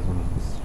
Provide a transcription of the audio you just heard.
うごなんです